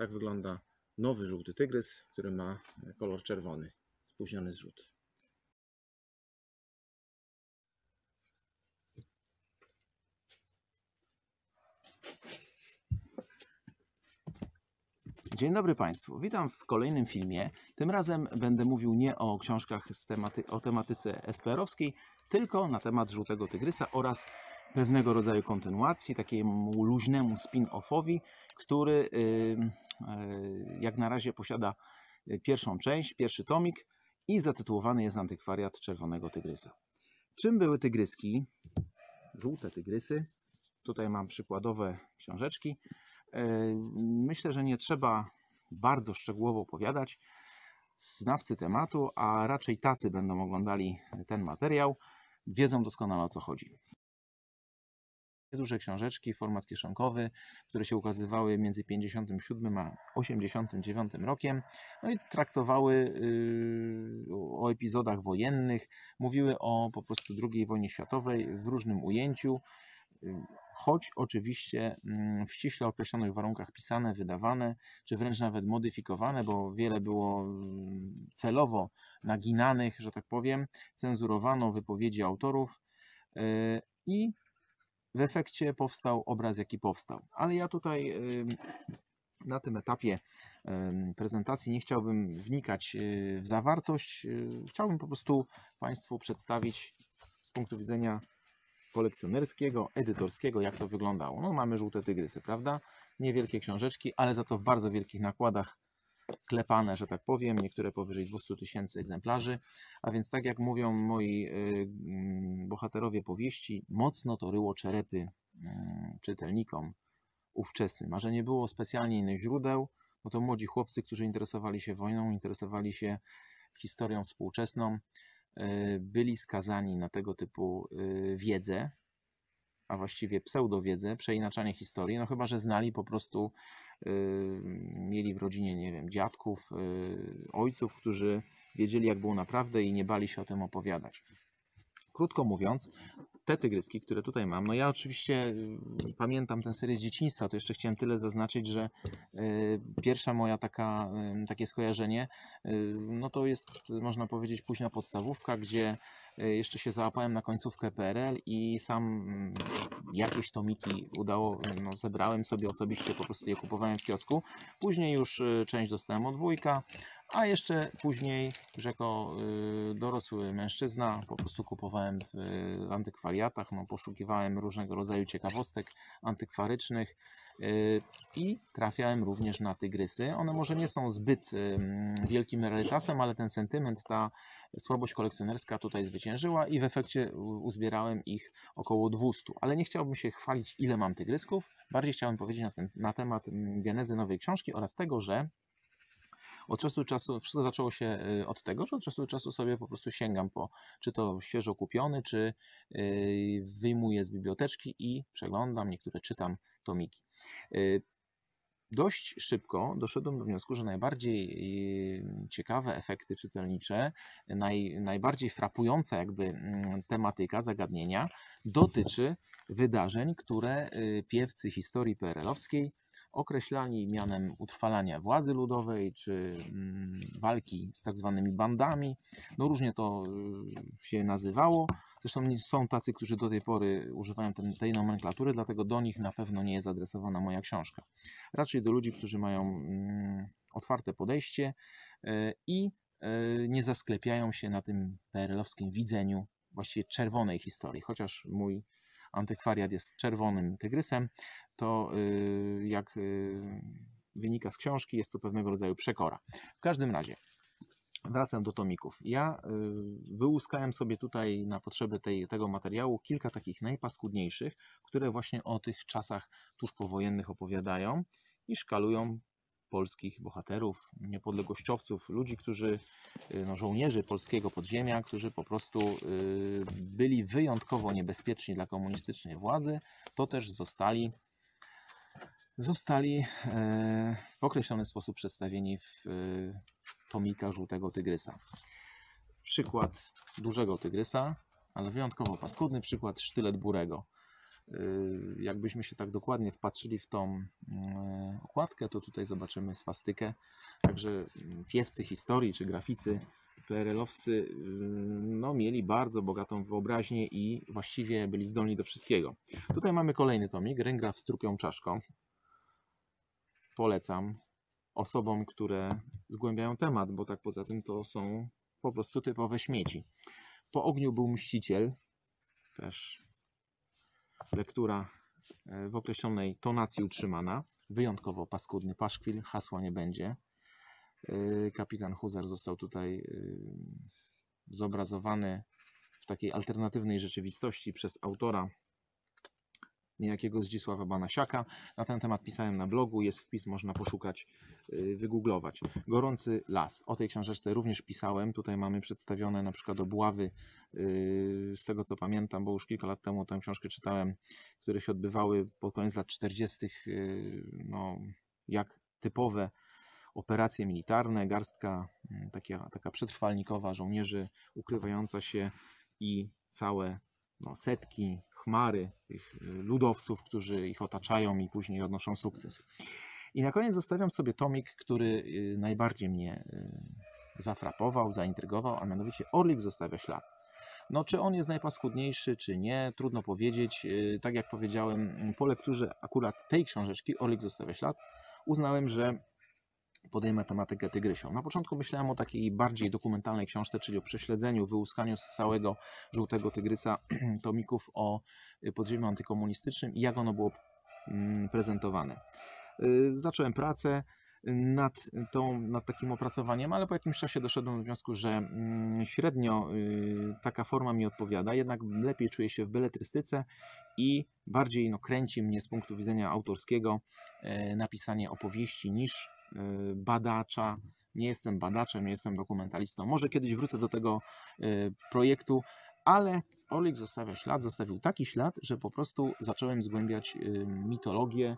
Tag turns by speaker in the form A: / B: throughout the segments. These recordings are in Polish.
A: Tak wygląda nowy żółty tygrys, który ma kolor czerwony, spóźniony zrzut. Dzień dobry Państwu. Witam w kolejnym filmie. Tym razem będę mówił nie o książkach tematy, o tematyce SPR-owskiej, tylko na temat Żółtego Tygrysa oraz pewnego rodzaju kontynuacji, takiemu luźnemu spin-offowi, który yy, jak na razie posiada pierwszą część, pierwszy tomik i zatytułowany jest Antykwariat Czerwonego Tygrysa. Czym były tygryski? Żółte tygrysy. Tutaj mam przykładowe książeczki. Myślę, że nie trzeba bardzo szczegółowo opowiadać. Znawcy tematu, a raczej tacy będą oglądali ten materiał, wiedzą doskonale o co chodzi. Duże książeczki, format kieszonkowy, które się ukazywały między 57 a 89 rokiem, no i traktowały yy, o epizodach wojennych, mówiły o po prostu II wojnie światowej w różnym ujęciu choć oczywiście mm, w ściśle określonych warunkach pisane, wydawane, czy wręcz nawet modyfikowane, bo wiele było mm, celowo naginanych, że tak powiem, cenzurowano wypowiedzi autorów y, i w efekcie powstał obraz, jaki powstał. Ale ja tutaj na tym etapie prezentacji nie chciałbym wnikać y, w zawartość. Y, chciałbym po prostu Państwu przedstawić z punktu widzenia kolekcjonerskiego, edytorskiego, jak to wyglądało. No mamy żółte tygrysy, prawda? Niewielkie książeczki, ale za to w bardzo wielkich nakładach klepane, że tak powiem, niektóre powyżej 200 tysięcy egzemplarzy, a więc tak jak mówią moi y, bohaterowie powieści, mocno to ryło czerepy y, czytelnikom ówczesnym, a że nie było specjalnie innych źródeł, no to młodzi chłopcy, którzy interesowali się wojną, interesowali się historią współczesną, E, byli skazani na tego typu wiedzę, a właściwie pseudowiedzę, przeinaczanie historii, no chyba, że znali po prostu, mieli w rodzinie, nie wiem, dziadków, ojców, którzy wiedzieli, jak było naprawdę i nie bali się o tym opowiadać. Krótko mówiąc, te tygryski, które tutaj mam, no ja oczywiście y, pamiętam tę serię z dzieciństwa, to jeszcze chciałem tyle zaznaczyć, że y, pierwsza moja taka, y, takie skojarzenie, no to jest, można powiedzieć, późna podstawówka, gdzie jeszcze się załapałem na końcówkę PRL i sam mm, jakieś tomiki udało, no zebrałem sobie osobiście, po prostu je kupowałem w kiosku. Później już część dostałem od wujka, a jeszcze później, już jako y, dorosły mężczyzna, po prostu kupowałem w antykwariatach, no, poszukiwałem różnego rodzaju ciekawostek antykwarycznych i trafiałem również na tygrysy. One może nie są zbyt wielkim rarytasem, ale ten sentyment, ta słabość kolekcjonerska tutaj zwyciężyła i w efekcie uzbierałem ich około 200. Ale nie chciałbym się chwalić, ile mam tygrysków. Bardziej chciałem powiedzieć na, ten, na temat genezy nowej książki oraz tego, że od czasu do czasu, wszystko zaczęło się y, od tego, że od czasu do czasu sobie po prostu sięgam po, czy to świeżo kupiony, czy y, wyjmuję z biblioteczki i przeglądam, niektóre czytam tomiki. Dość szybko doszedłem do wniosku, że najbardziej ciekawe efekty czytelnicze, naj, najbardziej frapująca jakby mm, tematyka, zagadnienia dotyczy wydarzeń, które piewcy historii PRL-owskiej określani mianem utrwalania władzy ludowej czy mm, walki z tak zwanymi bandami. No różnie to y, się nazywało. Zresztą są tacy, którzy do tej pory używają ten, tej nomenklatury, dlatego do nich na pewno nie jest adresowana moja książka. Raczej do ludzi, którzy mają mm, otwarte podejście y, i y, nie zasklepiają się na tym PRL-owskim widzeniu właściwie czerwonej historii, chociaż mój antykwariat jest czerwonym tygrysem, to y, jak y, wynika z książki, jest to pewnego rodzaju przekora. W każdym razie, wracam do tomików. Ja y, wyłuskałem sobie tutaj na potrzeby tej, tego materiału kilka takich najpaskudniejszych, które właśnie o tych czasach tuż powojennych opowiadają i szkalują polskich bohaterów, niepodległościowców, ludzi, którzy, no, żołnierzy polskiego podziemia, którzy po prostu byli wyjątkowo niebezpieczni dla komunistycznej władzy, to też zostali zostali e, w określony sposób przedstawieni w e, tomikach Żółtego Tygrysa. Przykład dużego tygrysa, ale wyjątkowo paskudny przykład sztylet Burego. y, jakbyśmy się tak dokładnie wpatrzyli w tą mm, okładkę, to tutaj zobaczymy swastykę. Także mm, piewcy historii czy graficy PRL-owscy y, no, mieli bardzo bogatą wyobraźnię i właściwie byli zdolni do wszystkiego. Tutaj mamy kolejny tomik, Ręgra z trupią czaszką. Polecam osobom, które zgłębiają temat, bo tak poza tym to są po prostu typowe śmieci. Po ogniu był mściciel, też lektura e, w określonej tonacji utrzymana. Wyjątkowo paskudny paszkwil, hasła nie będzie. E, kapitan Huzar został tutaj e, zobrazowany w takiej alternatywnej rzeczywistości przez autora niejakiego Zdzisława Banasiaka. Na ten temat pisałem na blogu, jest wpis, można poszukać, y, wygooglować. Gorący las. O tej książeczce również pisałem. Tutaj mamy przedstawione na przykład obławy, y, z tego co pamiętam, bo już kilka lat temu tę książkę czytałem, które się odbywały pod koniec lat 40., y, no, jak typowe operacje militarne, garstka taka, taka przetrwalnikowa żołnierzy ukrywająca się i całe no, setki, chmary tych y, ludowców, którzy ich otaczają i później odnoszą sukces. I na koniec zostawiam sobie tomik, który y, najbardziej mnie y, zafrapował, zaintrygował, a mianowicie Orlik zostawia ślad. No, czy on jest najpaskudniejszy, czy nie, trudno powiedzieć. Tak jak powiedziałem, po lekturze akurat tej książeczki, Orlik zostawia ślad, uznałem, że podejmę tematykę tygrysią. Na początku myślałem o takiej bardziej dokumentalnej książce, czyli o prześledzeniu, wyłuskaniu z całego żółtego tygrysa tomików o y, podziemiu antykomunistycznym i jak ono było mm, prezentowane. Y, zacząłem pracę nad, tą, nad takim opracowaniem, ale po jakimś czasie doszedłem do wniosku, że mm, średnio y, taka forma mi odpowiada, jednak lepiej czuję się w beletrystyce i bardziej no, kręci mnie z punktu widzenia autorskiego napisanie opowieści niż Y, badacza. Nie jestem badaczem, nie jestem dokumentalistą. Może kiedyś wrócę do tego y, projektu, ale Olik zostawia ślad, zostawił taki ślad, że po prostu zacząłem zgłębiać y, mitologię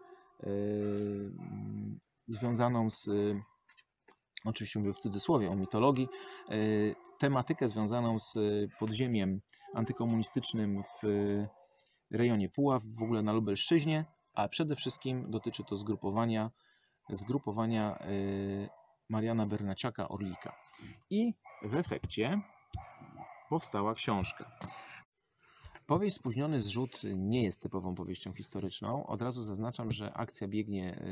A: związaną z oczywiście mówię w cudzysłowie o mitologii, tematykę związaną z podziemiem antykomunistycznym w rejonie Puław, w ogóle na Lubelszczyźnie, a przede wszystkim dotyczy to zgrupowania zgrupowania y, Mariana Bernaciaka Orlika. I w efekcie powstała książka. Powieść Spóźniony zrzut nie jest typową powieścią historyczną. Od razu zaznaczam, że akcja biegnie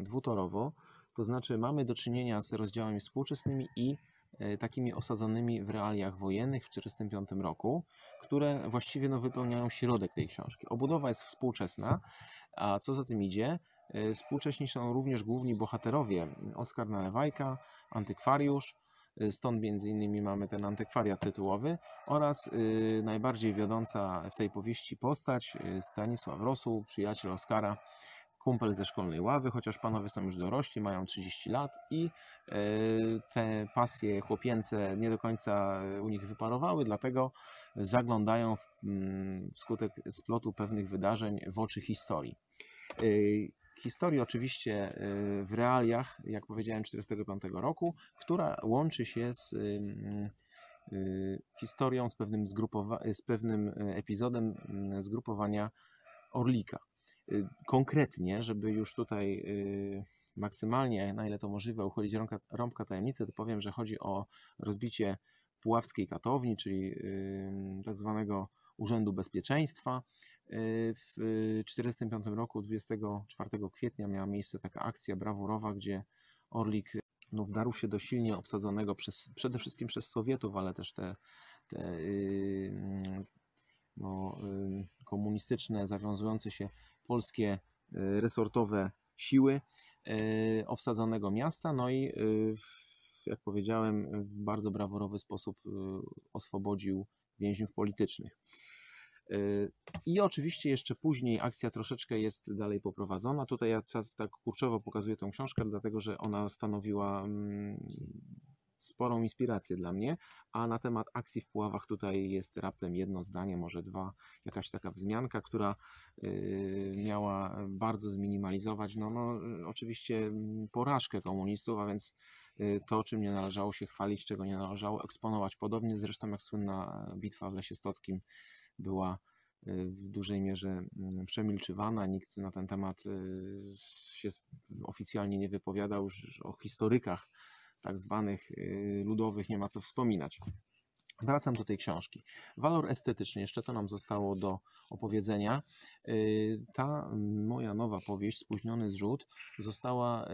A: dwutorowo, to znaczy mamy do czynienia z rozdziałami współczesnymi i y, takimi osadzonymi w realiach wojennych w 1945 roku, które właściwie no, wypełniają środek tej książki. Obudowa jest współczesna, a co za tym idzie, współcześni są również główni bohaterowie. Oskar Nalewajka, antykwariusz, e, stąd między innymi mamy ten antykwariat tytułowy oraz e, najbardziej wiodąca w tej powieści postać Stanisław Rosu, przyjaciel Oskara, kumpel ze szkolnej ławy, chociaż panowie są już dorośli, mają 30 lat i te pasje chłopięce nie do końca u nich wyparowały, dlatego zaglądają w, mm, wskutek splotu pewnych wydarzeń w oczy historii historii oczywiście y, w realiach, jak powiedziałem, 1945 roku, która łączy się z y, historią, z pewnym, z pewnym y, epizodem zgrupowania Orlika. Konkretnie, żeby już tutaj maksymalnie, na ile to możliwe, uchylić rąbka, rąbka tajemnicy, to powiem, że chodzi o rozbicie puławskiej katowni, czyli tak zwanego Urzędu Bezpieczeństwa. Y, w 1945 roku, 24 kwietnia, miała miejsce taka akcja brawurowa, gdzie Orlik no, wdarł się do silnie obsadzonego przez, przede wszystkim przez Sowietów, ale też te, te yy, no, yy, komunistyczne, zawiązujące się polskie resortowe siły y, obsadzonego miasta. No i y, jak powiedziałem, w bardzo brawurowy sposób y, oswobodził więźniów politycznych. Y, I oczywiście jeszcze później akcja troszeczkę jest dalej poprowadzona. Tutaj ja tak kurczowo pokazuję tę książkę, dlatego że ona stanowiła mm, sporą inspirację dla mnie, a na temat akcji w Puławach tutaj jest raptem jedno zdanie, może dwa, jakaś taka wzmianka, która y, miała bardzo zminimalizować, no, no oczywiście mm, porażkę komunistów, a więc y, to, czym nie należało się chwalić, czego nie należało eksponować. Podobnie zresztą jak słynna bitwa w Lesie Stockim była w dużej mierze mm, przemilczywana. Nikt na ten temat się oficjalnie nie wypowiadał, że o historykach tak zwanych ludowych nie ma co wspominać. Wracam do tej książki. Walor estetyczny, jeszcze to nam zostało do opowiedzenia. Ta moja nowa powieść, Spóźniony zrzut, została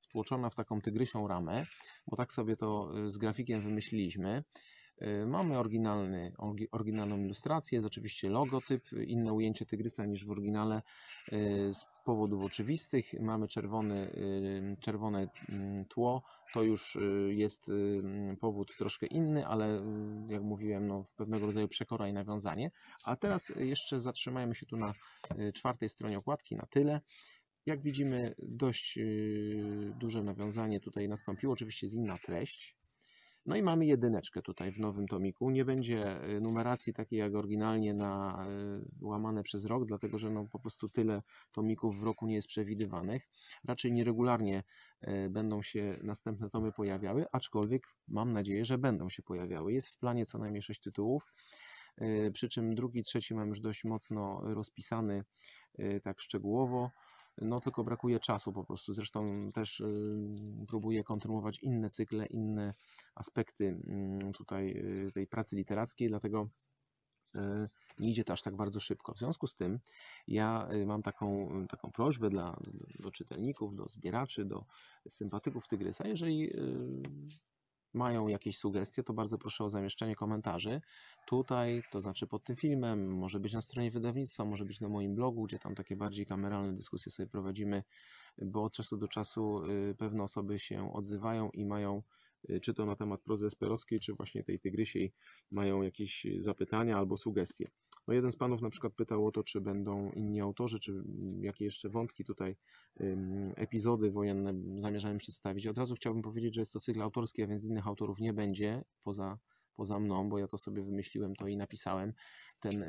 A: wtłoczona w taką tygrysią ramę, bo tak sobie to z grafikiem wymyśliliśmy. Y, mamy oryginalny, oryginalną ilustrację, jest oczywiście logotyp, inne ujęcie tygrysa niż w oryginale y, powodów oczywistych. Mamy czerwony, y, czerwone tło, to już jest powód troszkę inny, ale jak mówiłem, no, pewnego rodzaju przekora i nawiązanie. A teraz jeszcze zatrzymajmy się tu na czwartej stronie okładki, na tyle. Jak widzimy, dość duże nawiązanie tutaj nastąpiło. Oczywiście jest inna treść, no i mamy jedyneczkę tutaj w nowym tomiku. Nie będzie y, numeracji takiej jak oryginalnie na y, łamane przez rok, dlatego że no po prostu tyle tomików w roku nie jest przewidywanych. Raczej nieregularnie y, będą się następne tomy pojawiały, aczkolwiek mam nadzieję, że będą się pojawiały. Jest w planie co najmniej sześć tytułów. Przy czym drugi, trzeci mam już dość mocno rozpisany tak szczegółowo. No tylko brakuje czasu po prostu. Zresztą też y, próbuję kontynuować inne cykle, inne aspekty mm, tutaj y, tej pracy literackiej, dlatego y, nie idzie to aż tak bardzo szybko. W związku z tym ja mam taką, taką prośbę dla, do czytelników, do zbieraczy, do sympatyków Tygrysa, jeżeli mają jakieś sugestie, to bardzo proszę o zamieszczenie komentarzy. Tutaj, to znaczy pod tym filmem, może być na stronie wydawnictwa, może być na moim blogu, gdzie tam takie bardziej kameralne dyskusje sobie prowadzimy, bo od czasu do czasu y, pewne osoby się odzywają i mają, y, czy to na temat prozy esperowskiej, czy właśnie tej tygrysiej, mają jakieś zapytania albo sugestie. No jeden z panów na przykład pytał o to, czy będą inni autorzy, czy jakie jeszcze wątki tutaj, epizody wojenne zamierzałem przedstawić. Od razu chciałbym powiedzieć, że jest to cykl autorski, a więc innych autorów nie będzie poza poza mną, bo ja to sobie wymyśliłem to i napisałem ten,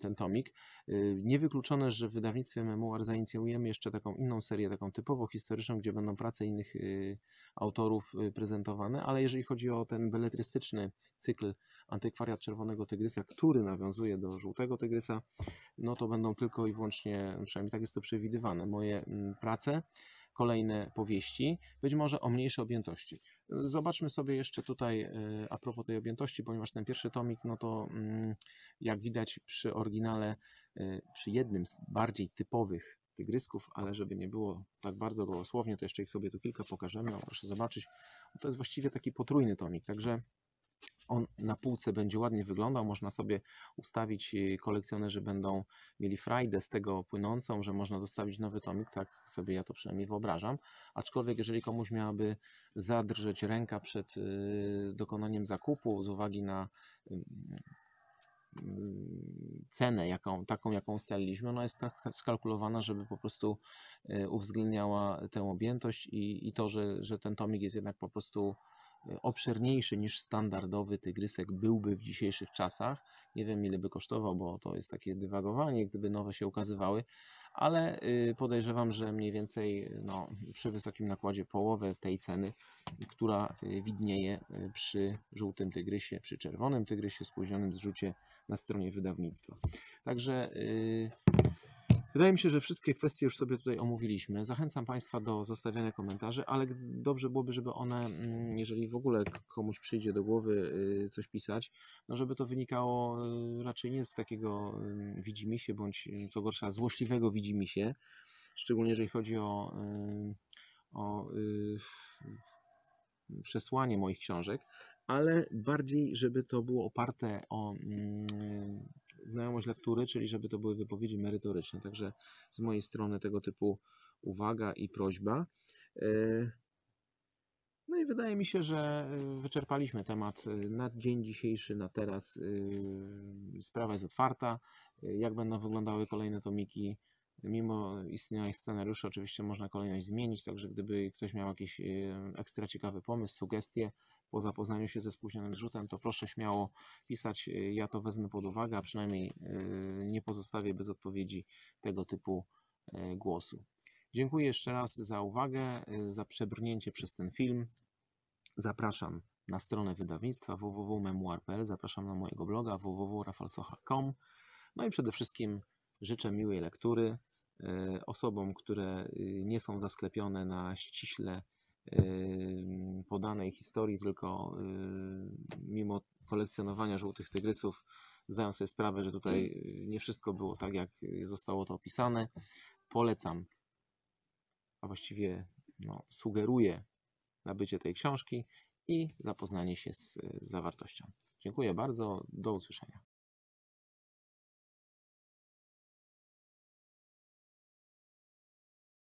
A: ten tomik. Y, niewykluczone, że w wydawnictwie Memoir zainicjujemy jeszcze taką inną serię, taką typowo historyczną, gdzie będą prace innych y, autorów y, prezentowane, ale jeżeli chodzi o ten beletrystyczny cykl Antykwariat Czerwonego Tygrysa, który nawiązuje do Żółtego Tygrysa, no to będą tylko i wyłącznie, przynajmniej tak jest to przewidywane, moje mm, prace kolejne powieści, być może o mniejszej objętości. Zobaczmy sobie jeszcze tutaj e, a propos tej objętości, ponieważ ten pierwszy tomik, no to mm, jak widać przy oryginale, e, przy jednym z bardziej typowych tygrysków, ale żeby nie było tak bardzo gołosłownie, to jeszcze ich sobie tu kilka pokażemy. O, proszę zobaczyć, to jest właściwie taki potrójny tomik, także on na półce będzie ładnie wyglądał. Można sobie ustawić, y, kolekcjonerzy będą mieli frajdę z tego płynącą, że można dostawić nowy tomik, tak sobie ja to przynajmniej wyobrażam. Aczkolwiek, jeżeli komuś miałaby zadrżeć ręka przed y, dokonaniem zakupu z uwagi na y, cenę, jaką, taką jaką ustaliliśmy, ona jest tak skalkulowana, żeby po prostu uwzględniała tę objętość i, i to, że, że ten tomik jest jednak po prostu obszerniejszy niż standardowy tygrysek byłby w dzisiejszych czasach. Nie wiem ile by kosztował, bo to jest takie dywagowanie, gdyby nowe się ukazywały, ale y, podejrzewam, że mniej więcej no, przy wysokim nakładzie połowę tej ceny, która y, widnieje y, przy żółtym tygrysie, przy czerwonym tygrysie, spóźnionym zrzucie na stronie wydawnictwa. Także Wydaje mi się, że wszystkie kwestie już sobie tutaj omówiliśmy. Zachęcam Państwa do zostawiania komentarzy, ale dobrze byłoby, żeby one, mm, jeżeli w ogóle komuś przyjdzie do głowy y, coś pisać, no żeby to wynikało y, raczej nie z takiego y, widzimisię, bądź co gorsza złośliwego widzimisię, szczególnie jeżeli chodzi o, o przesłanie moich książek, ale bardziej, żeby to było oparte o mm, znajomość lektury, czyli żeby to były wypowiedzi merytoryczne. Także z mojej strony tego typu uwaga i prośba. E, no i wydaje mi się, że e, wyczerpaliśmy temat e, na dzień dzisiejszy, na teraz. Sprawa jest otwarta. Jak będą wyglądały kolejne tomiki? Mimo istnienia scenariuszy, oczywiście można kolejność zmienić, także gdyby ktoś miał jakiś ekstra ciekawy pomysł, sugestie, po zapoznaniu się ze spóźnionym rzutem, to proszę śmiało pisać. Y, ja to wezmę pod uwagę, a przynajmniej y, nie pozostawię bez odpowiedzi tego typu y, głosu. Dziękuję jeszcze raz za uwagę, za przebrnięcie przez ten film. Zapraszam na stronę wydawnictwa www.memoir.pl, zapraszam na mojego bloga www.rafalsocha.com. No i przede wszystkim życzę miłej lektury osobom, które y, nie są zasklepione na ściśle y, podanej historii, tylko y, mimo kolekcjonowania żółtych tygrysów zdają sobie sprawę, że tutaj y, nie wszystko było tak, jak zostało to opisane. Polecam, a właściwie no, sugeruję nabycie tej książki i zapoznanie się z zawartością. Dziękuję bardzo, do usłyszenia.